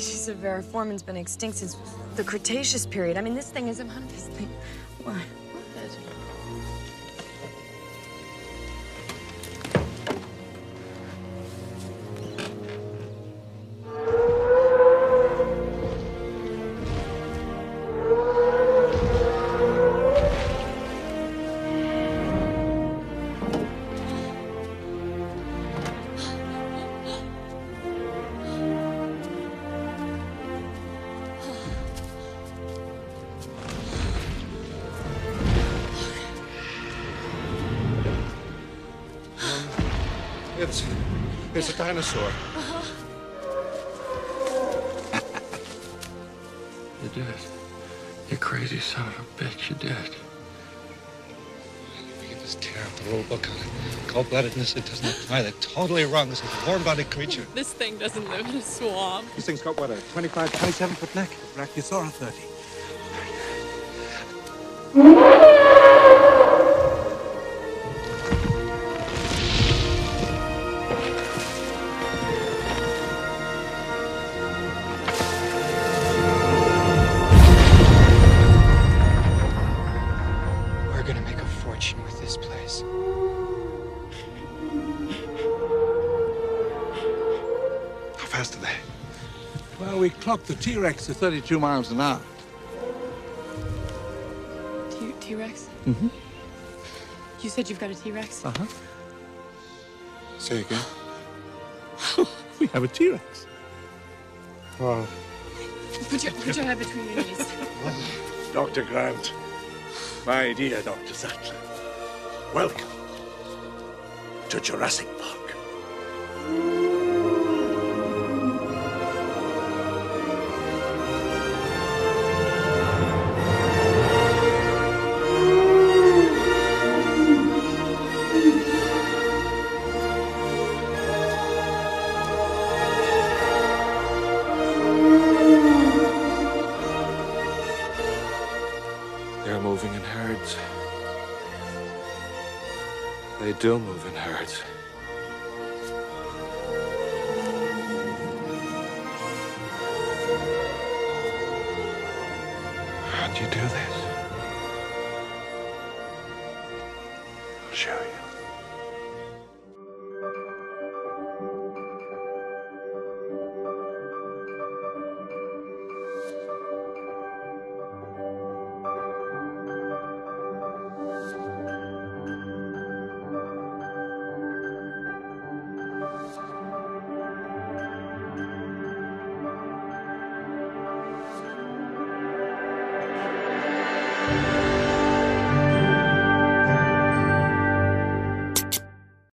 species of Variformin's been extinct since the Cretaceous period. I mean, this thing is a this thing. What? It's it's a dinosaur. You did it. You crazy son of a bitch, you did it. Read this terrible rule book on it. Cold-bloodedness, it doesn't apply. They're totally wrong. This is a warm-bodied creature. This thing doesn't live in a swamp. This thing's got what a 25, 27 foot neck. Brachiosaurus 30. How fast are they? Well, we clocked the T-Rex at 32 miles an hour. T- T-Rex? Mm-hmm. You said you've got a T-Rex? Uh-huh. Say again. We have a T-Rex. Wow. Put your, put your head between your knees. Dr. Grant. My dear Dr. Sattler. Welcome to Jurassic Park. They are moving in herds. They do move in herds. How'd you do this? I'll show you.